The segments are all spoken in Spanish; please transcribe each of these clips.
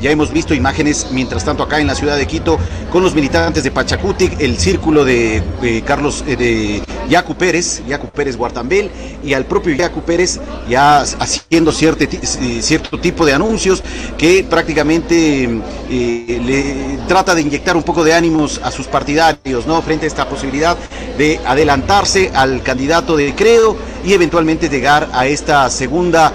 Ya hemos visto imágenes, mientras tanto, acá en la ciudad de Quito, con los militantes de Pachacutic, el círculo de Carlos, eh, de Yacu Pérez, Yacu Pérez Guartambel, y al propio Yacu Pérez ya haciendo cierto, eh, cierto tipo de anuncios que prácticamente le trata de inyectar un poco de ánimos a sus partidarios, ¿no? Frente a esta posibilidad de adelantarse al candidato de Credo y eventualmente llegar a esta segunda,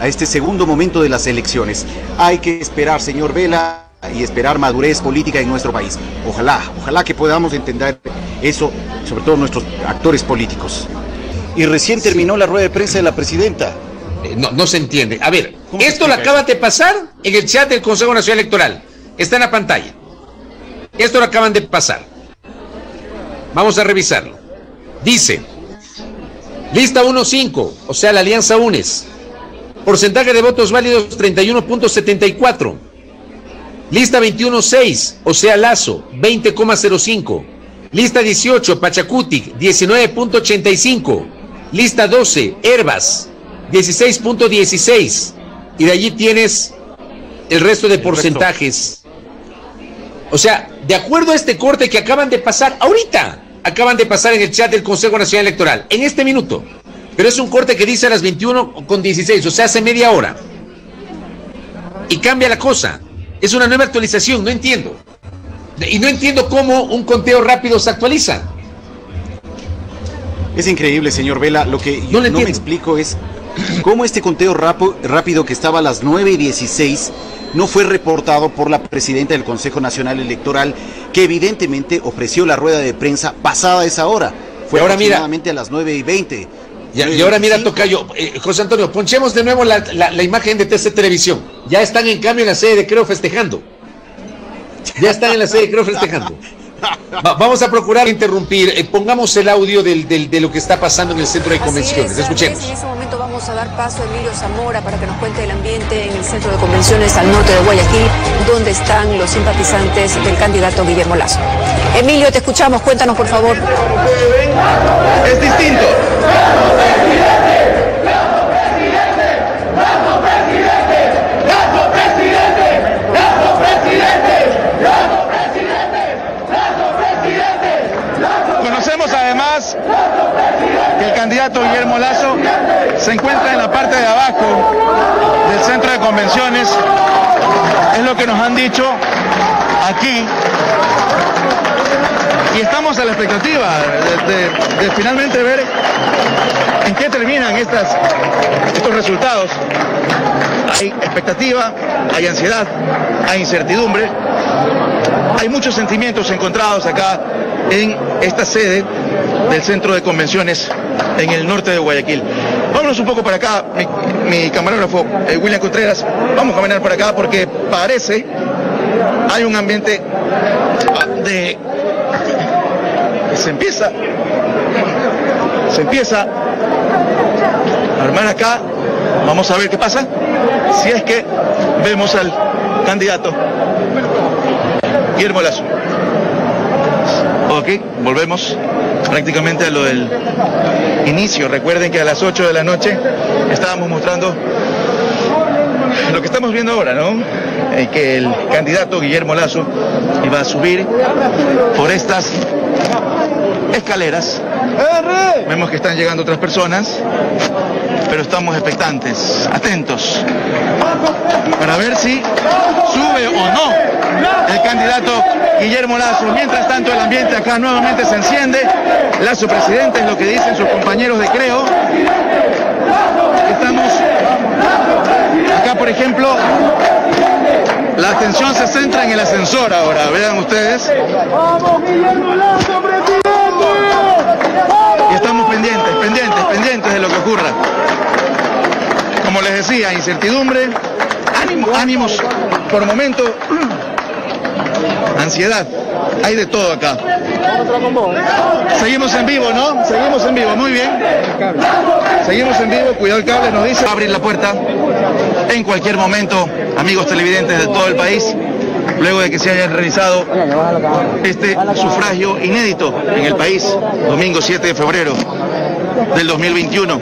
a este segundo momento de las elecciones. Hay que esperar señor Vela, y esperar madurez política en nuestro país. Ojalá, ojalá que podamos entender eso, sobre todo nuestros actores políticos. Y recién terminó la rueda de prensa de la presidenta. Eh, no, no se entiende. A ver, esto lo acaba de pasar en el chat del Consejo Nacional Electoral. Está en la pantalla. Esto lo acaban de pasar. Vamos a revisarlo. Dice, lista 1-5, o sea, la alianza UNES. Porcentaje de votos válidos 31.74. Lista 21.6, o sea, Lazo, 20,05. Lista 18, Pachacutic, 19.85. Lista 12, Herbas, 16.16. Y de allí tienes el resto de porcentajes. O sea, de acuerdo a este corte que acaban de pasar, ahorita acaban de pasar en el chat del Consejo Nacional Electoral, en este minuto. Pero es un corte que dice a las 21 con 16, o sea, hace media hora. Y cambia la cosa. Es una nueva actualización, no entiendo. Y no entiendo cómo un conteo rápido se actualiza. Es increíble, señor Vela. Lo que yo no, me explico es cómo este conteo rápido que estaba a las 9 y 16 no fue reportado por la presidenta del Consejo Nacional Electoral, que evidentemente ofreció la rueda de prensa pasada esa hora. Fue ahora aproximadamente a las 9 y 20. Y, ahora mira, Tocayo, eh, José Antonio, ponchemos de nuevo la, imagen de TC Televisión. Ya están en cambio en la sede de Creo festejando. Ya están en la sede de Creo festejando. vamos a procurar interrumpir. Eh, pongamos el audio de lo que está pasando en el centro de convenciones. Escuchemos. En este momento vamos a dar paso a Emilio Zamora para que nos cuente el ambiente en el centro de convenciones al norte de Guayaquil, donde están los simpatizantes del candidato Guillermo Lazo. Emilio, te escuchamos. Cuéntanos, por favor. Es distinto. Conocemos además que el candidato Guillermo Lazo se encuentra en la parte de abajo del centro de convenciones. Es lo que nos han dicho aquí y estamos a la expectativa de, finalmente ver en qué terminan estas, estos resultados. Hay expectativa, hay ansiedad, hay incertidumbre, hay muchos sentimientos encontrados acá en esta sede del centro de convenciones en el norte de Guayaquil. Vámonos un poco para acá, mi, camarógrafo eh, William Contreras, vamos a caminar por acá porque parece hay un ambiente de se empieza, se empieza a armar acá. Vamos a ver qué pasa. Si es que vemos al candidato Guillermo Lazo. Ok, volvemos prácticamente a lo del inicio. Recuerden que a las 8 de la noche estábamos mostrando lo que estamos viendo ahora, ¿no? Eh, que el candidato Guillermo Lazo iba a subir por estas escaleras. Vemos que están llegando otras personas, pero estamos expectantes, atentos, para ver si sube o no el candidato Guillermo Lazo. Mientras tanto, el ambiente acá nuevamente se enciende. Lazo presidente es lo que dicen sus compañeros de Creo. Estamos acá, por ejemplo, la atención se centra en el ascensor ahora, vean ustedes. ¡Vamos, Guillermo Lazo, y decía, incertidumbre, ánimos por momento, ansiedad, hay de todo acá. Seguimos en vivo, ¿no? Seguimos en vivo, muy bien. Seguimos en vivo, cuidado el cable, nos dice. Abrir la puerta en cualquier momento, amigos televidentes de todo el país luego de que se haya realizado este sufragio inédito en el país, domingo 7 de febrero del 2021.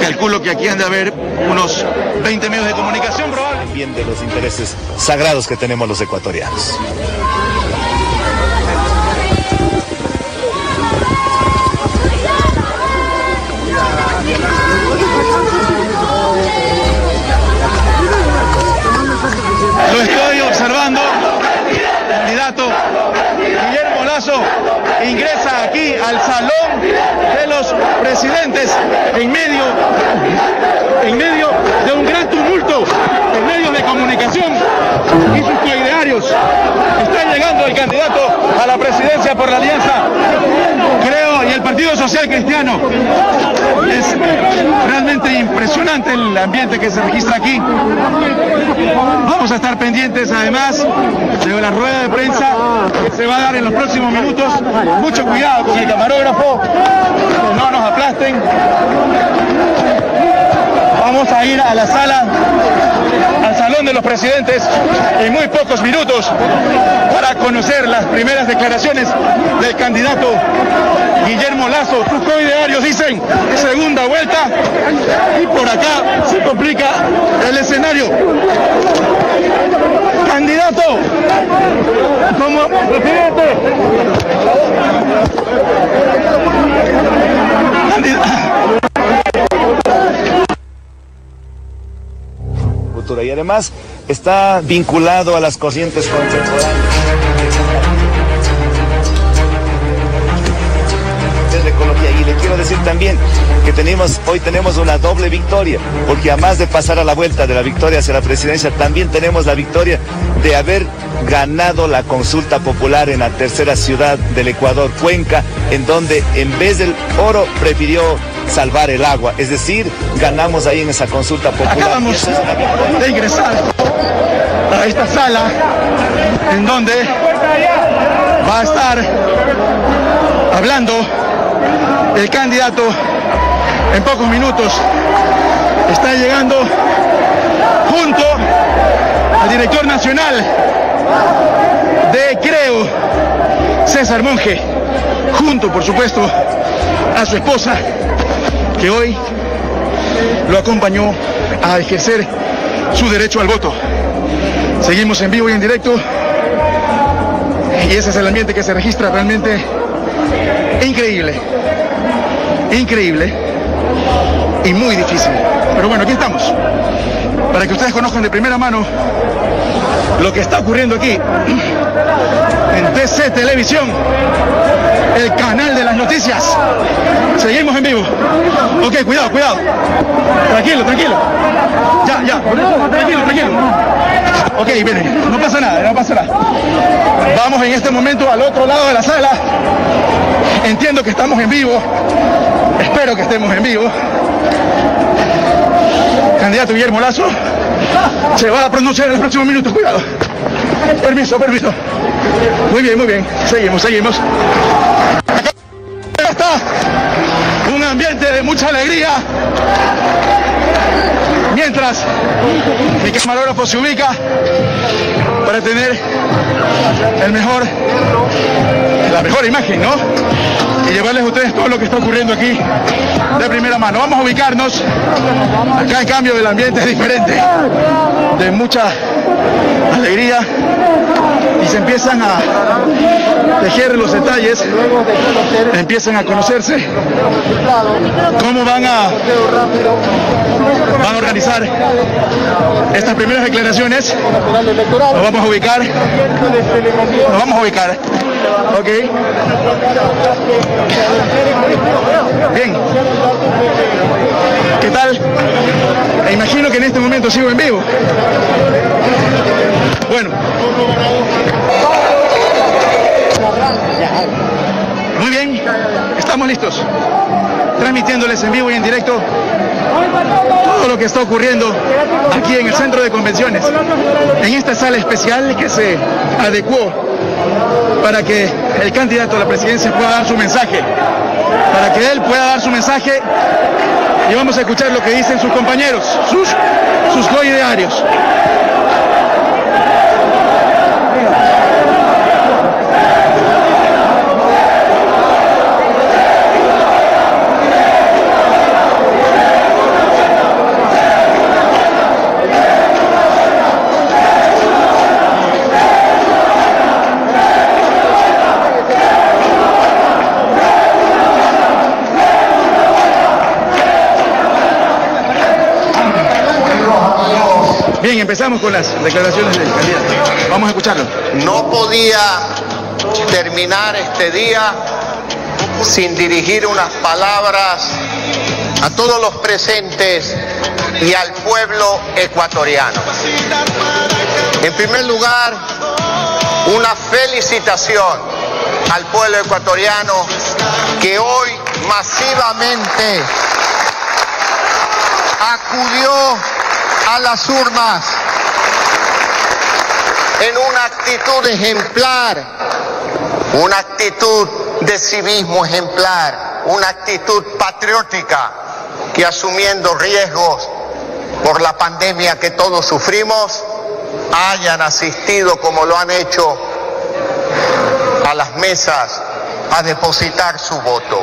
Calculo que aquí han de haber unos 20 medios de comunicación, probable. También de los intereses sagrados que tenemos los ecuatorianos. Lo estoy observando. Candidato Guillermo Lazo ingresa aquí al salón de los presidentes en medio, en medio de un gran tumulto en medios de comunicación y sus coidearios. Está llegando el candidato a la presidencia por la alianza, creo, y el Partido Social Cristiano. Es realmente impresionante el ambiente que se registra aquí. Vamos a estar pendientes además de la rueda de prensa que se va a dar en los próximos minutos. Mucho cuidado con el camarógrafo, que no nos aplasten. Vamos a ir a la sala, al salón de los presidentes en muy pocos minutos para conocer las primeras declaraciones del candidato Guillermo Lazo. Sus coidearios dicen segunda vuelta y por acá se complica el escenario. Candidato, como presidente. Y además está vinculado a las corrientes contemporáneas. Y le quiero decir también que hoy tenemos una doble victoria, porque además de pasar a la vuelta de la victoria hacia la presidencia, también tenemos la victoria de haber ganado la consulta popular en la tercera ciudad del Ecuador, Cuenca, en donde en vez del oro prefirió salvar el agua. Es decir, ganamos ahí en esa consulta popular. Acabamos de ingresar a esta sala en donde va a estar hablando el candidato en pocos minutos está llegando junto al director nacional de Creo, César Monge, junto por supuesto a su esposa, que hoy lo acompañó a ejercer su derecho al voto. Seguimos en vivo y en directo y ese es el ambiente que se registra realmente increíble, increíble y muy difícil. Pero bueno, aquí estamos, para que ustedes conozcan de primera mano lo que está ocurriendo aquí en TC Televisión, el canal de las noticias. Seguimos en vivo. Ok, cuidado, cuidado. Tranquilo, tranquilo. Ya, ya. Tranquilo, tranquilo. Ok, miren, no pasa nada, no pasa nada. Vamos en este momento al otro lado de la sala. Entiendo que estamos en vivo. Espero que estemos en vivo. Candidato Guillermo Lazo se va a pronunciar en los próximos minutos. Cuidado. Permiso, permiso. Muy bien, muy bien. Seguimos, seguimos. Acá está un ambiente de mucha alegría. Mientras mi camarógrafo se ubica para tener el mejor, la mejor imagen, ¿no? Y llevarles a ustedes todo lo que está ocurriendo aquí de primera mano. Vamos a ubicarnos. Acá en cambio el ambiente es diferente, de mucha alegría y se empiezan a tejer los detalles, empiezan a conocerse cómo van a, van a organizar estas primeras declaraciones. Nos vamos a ubicar, nos vamos a ubicar. Ok. Bien. ¿Qué tal? Imagino que en este momento sigo en vivo. Muy bien, estamos listos. Transmitiéndoles en vivo y en directo todo lo que está ocurriendo aquí en el centro de convenciones, en esta sala especial que se adecuó para que el candidato a la presidencia pueda dar su mensaje, para que él pueda dar su mensaje y vamos a escuchar lo que dicen sus compañeros, sus, sus coidearios. Bien, empezamos con las declaraciones del candidato. Vamos a escucharlo. No podía terminar este día sin dirigir unas palabras a todos los presentes y al pueblo ecuatoriano. En primer lugar, una felicitación al pueblo ecuatoriano que hoy masivamente acudió a las urnas en una actitud ejemplar, una actitud de civismo ejemplar, una actitud patriótica que asumiendo riesgos por la pandemia que todos sufrimos, hayan asistido como lo han hecho a las mesas a depositar su voto.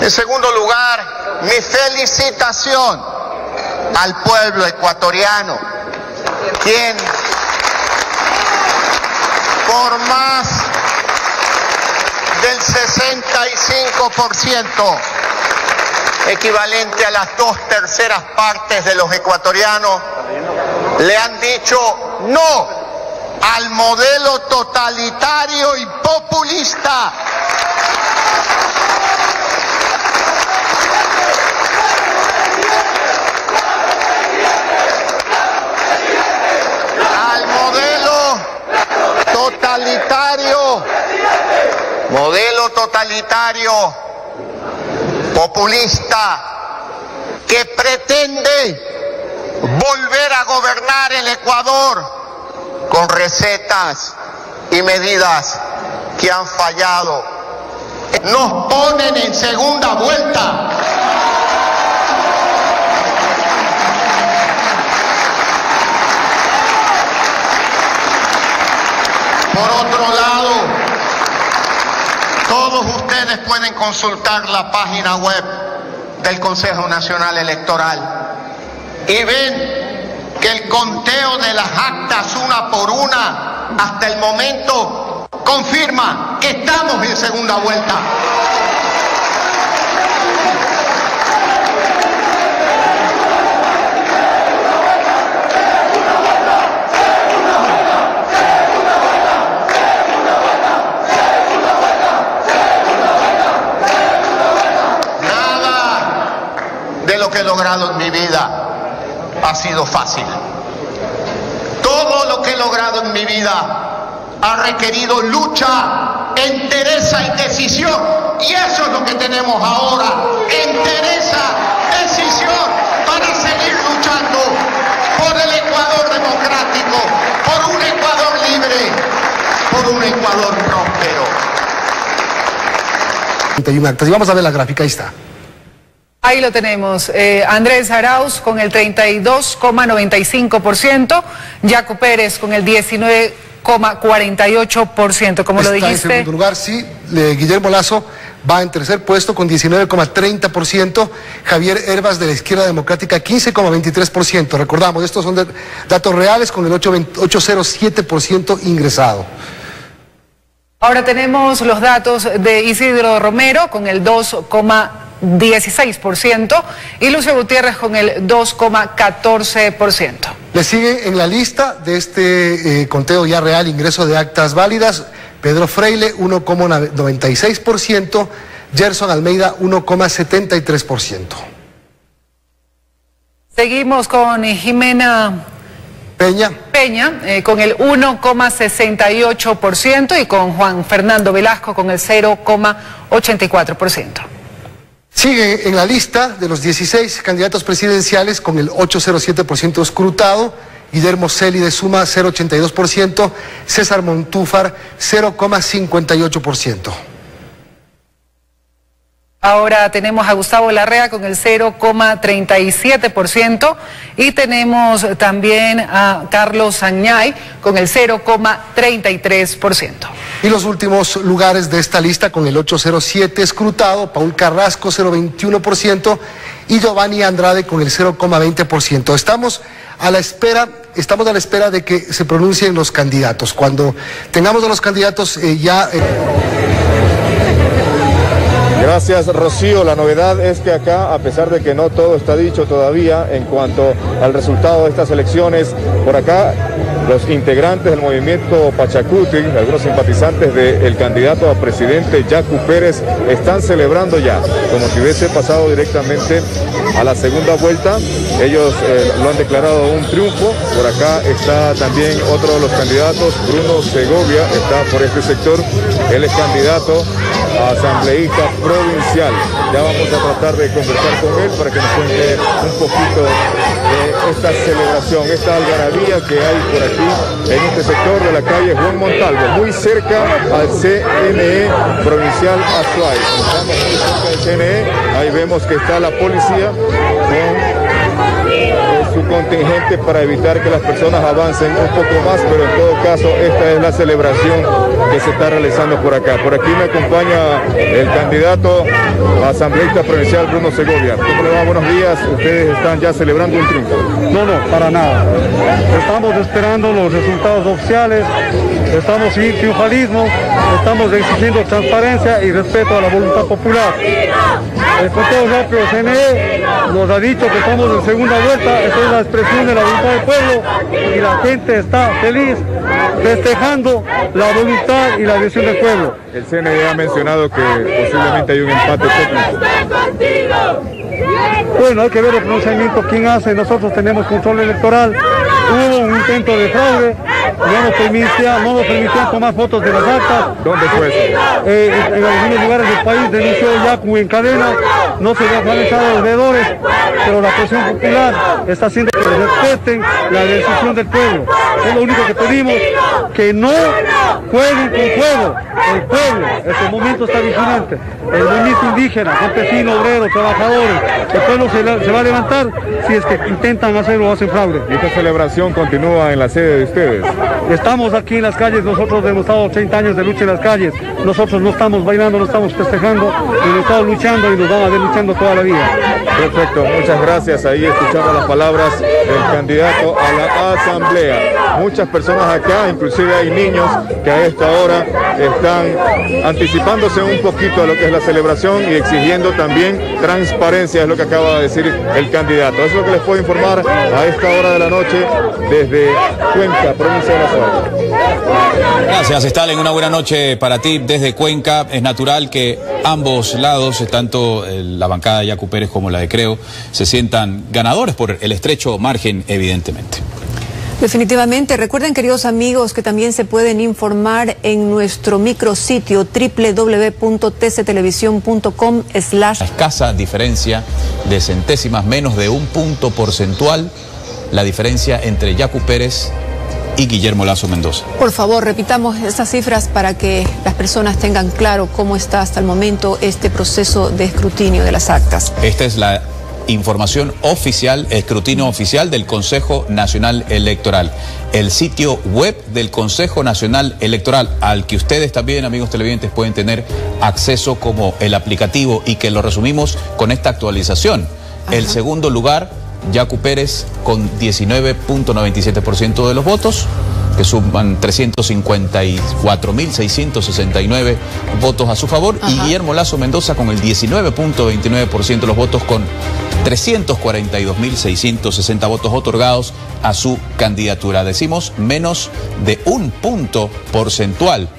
En segundo lugar, mi felicitación al pueblo ecuatoriano, quien por más del 65%, equivalente a las dos terceras partes de los ecuatorianos, le han dicho no al modelo totalitario y populista al modelo totalitario, modelo totalitario, populista, que pretende volver a gobernar el Ecuador con recetas y medidas que han fallado. Nos ponen en segunda vuelta. Por otro lado, todos ustedes pueden consultar la página web del Consejo Nacional Electoral y ven que el conteo de las actas una por una hasta el momento confirma que estamos en segunda vuelta. Logrado en mi vida ha sido fácil. Todo lo que he logrado en mi vida ha requerido lucha, entereza y decisión. Y eso es lo que tenemos ahora, entereza, decisión, para seguir luchando por el Ecuador democrático, por un Ecuador libre, por un Ecuador próspero. Y vamos a ver la gráfica, ahí está. Ahí lo tenemos. Eh, Andrés Arauz con el 32,95%, Jaco Pérez con el 19,48%, como Está lo en dijiste. segundo lugar, sí. Le- Guillermo Lazo va en tercer puesto con 19,30%. Javier Herbas de la Izquierda Democrática 15,23%. Recordamos, estos son de- datos reales con el 8,20 8,07% ingresado. Ahora tenemos los datos de Isidro Romero con el 2,16% y Lucio Gutiérrez con el 2,14%. Le sigue en la lista de este eh, conteo ya real ingreso de actas válidas Pedro Freile 1,96%, Gerson Almeida 1,73%. Seguimos con Jimena Peña Peña eh, con el 1,68% y con Juan Fernando Velasco con el 0,84%. Sigue en la lista de los 16 candidatos presidenciales con el 807% escrutado, Guillermo Celi de Suma 0,82%, César Montúfar 0,58%. Ahora tenemos a Gustavo Larrea con el 0,37% y tenemos también a Carlos Añay con el 0,33%. Y los últimos lugares de esta lista con el 807 escrutado, Paul Carrasco 0,21% y Giovanni Andrade con el 0,20%. Estamos a la espera, estamos a la espera de que se pronuncien los candidatos. Cuando tengamos a los candidatos eh, ya... eh, Gracias, Rocío. La novedad es que acá, a pesar de que no todo está dicho todavía en cuanto al resultado de estas elecciones, por acá los integrantes del movimiento Pachacuti, algunos simpatizantes del candidato a presidente Yacu Pérez, están celebrando ya, como si hubiese pasado directamente a la segunda vuelta. Ellos eh, lo han declarado un triunfo. Por acá está también otro de los candidatos, Bruno Segovia, está por este sector. Él es candidato a asambleísta provincial. Ya vamos a tratar de conversar con él para que nos cuente un poquito esta celebración, esta algarabía que hay por aquí en este sector de la calle Juan Montalvo, muy cerca al CNE provincial Azuay. Estamos muy cerca del CNE, ahí vemos que está la policía con su contingente para evitar que las personas avancen un poco más, pero en todo caso esta es la celebración que se está realizando por acá. Por aquí me acompaña el candidato asambleísta provincial Bruno Segovia. ¿Cómo le va? Buenos días. Ustedes están ya celebrando un triunfo. No, no, para nada. Estamos esperando los resultados oficiales, estamos sin triunfalismo, estamos exigiendo transparencia y respeto a la voluntad popular. El conteo rápido CNE nos ha dicho que estamos en segunda vuelta, esta es la expresión de la voluntad del pueblo y la gente está feliz festejando la voluntad y la decisión del pueblo. El CNE ha mencionado que posiblemente hay un empate técnico. Bueno, hay que ver el pronunciamiento quién hace. Nosotros tenemos control electoral. Hubo un intento de fraude. No nos permitían, no nos permitían tomar fotos de las actas. ¿Dónde fue eso? Eh, en algunos lugares del país denunció Yacu en cadena. No se han realizado alrededores, pero la presión popular está haciendo que respeten la decisión del pueblo. Es lo único que pedimos, que no jueguen con fuego. El pueblo, en este momento está vigilante. El movimiento indígena, campesino, obrero, trabajadores, el pueblo se, se, va a levantar si es que intentan hacerlo o hacen fraude. ¿Y esta celebración continúa en la sede de ustedes? Estamos aquí en las calles, nosotros hemos estado 30 años de lucha en las calles, nosotros no estamos bailando, no estamos festejando, hemos estado luchando y nos vamos a ver luchando toda la vida. Perfecto, muchas gracias. Ahí escuchamos las palabras del candidato a la asamblea. Muchas personas acá, inclusive hay niños que a esta hora están anticipándose un poquito a lo que es la celebración y exigiendo también transparencia, es lo que acaba de decir el candidato. Eso es lo que les puedo informar a esta hora de la noche desde Cuenca, provincia de La Suárez. Gracias, Stalin. Una buena noche para ti desde Cuenca. Es natural que ambos lados, tanto la bancada de Yacu Pérez como la de Creo, se sientan ganadores por el estrecho margen, evidentemente. Definitivamente. Recuerden, queridos amigos, que también se pueden informar en nuestro micrositio www.tctelevisión.com slash. Escasa diferencia de centésimas, menos de un punto porcentual, la diferencia entre Yacu Pérez y Guillermo Lazo Mendoza. Por favor, repitamos estas cifras para que las personas tengan claro cómo está hasta el momento este proceso de escrutinio de las actas. Esta es la información oficial, escrutinio oficial del Consejo Nacional Electoral. El sitio web del Consejo Nacional Electoral, al que ustedes también, amigos televidentes, pueden tener acceso como el aplicativo y que lo resumimos con esta actualización. Ajá. El segundo lugar, Yacu Pérez con 19.97% de los votos que suman 354.669 votos a su favor, Ajá. y Guillermo Lazo Mendoza con el 19.29% de los votos con 342.660 votos otorgados a su candidatura. Decimos menos de un punto porcentual,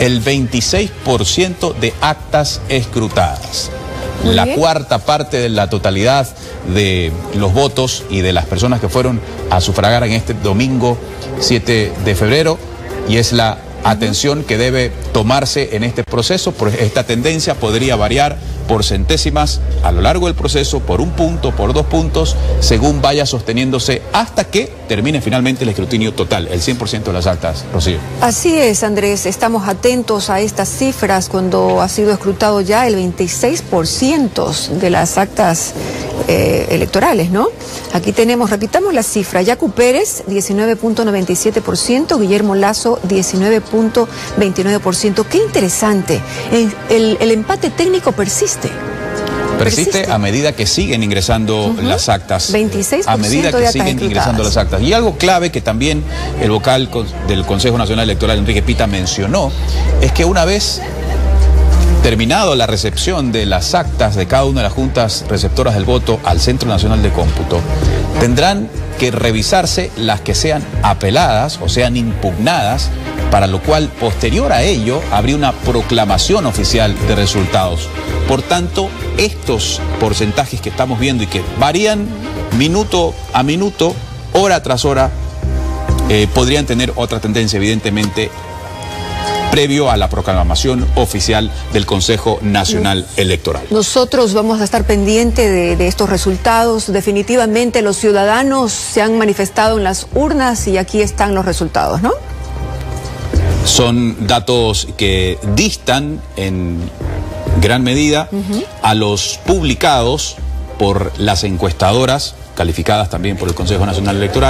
el 26% de actas escrutadas. Muy la bien. cuarta parte de la totalidad de los votos y de las personas que fueron a sufragar en este domingo 7 de febrero y es la atención que debe tomarse en este proceso, porque esta tendencia podría variar por centésimas a lo largo del proceso, por un punto, por dos puntos, según vaya sosteniéndose hasta que termine finalmente el escrutinio total, el 100% de las actas. Rocío. Así es, Andrés, estamos atentos a estas cifras cuando ha sido escrutado ya el 26% de las actas eh, electorales, ¿no? Aquí tenemos, repitamos la cifra, Yacu Pérez 19.97%, Guillermo Lazo 19.29%. Qué interesante, el, el, el empate técnico persiste. Persiste, persiste, a medida que siguen ingresando uh -huh. las actas. 26% a medida que siguen ingresando las actas. Y algo clave que también el vocal del Consejo Nacional Electoral, Enrique Pita, mencionó, es que una vez terminado la recepción de las actas de cada una de las juntas receptoras del voto al Centro Nacional de Cómputo, tendrán que revisarse las que sean apeladas o sean impugnadas, para lo cual posterior a ello habría una proclamación oficial de resultados. Por tanto, estos porcentajes que estamos viendo y que varían minuto a minuto, hora tras hora, eh, podrían tener otra tendencia, evidentemente, previo a la proclamación oficial del Consejo Nacional Electoral. Nosotros vamos a estar pendientes de, de, estos resultados. Definitivamente los ciudadanos se han manifestado en las urnas y aquí están los resultados, ¿no? Son datos que distan en gran medida uh -huh. a los publicados por las encuestadoras, calificadas también por el Consejo Nacional Electoral.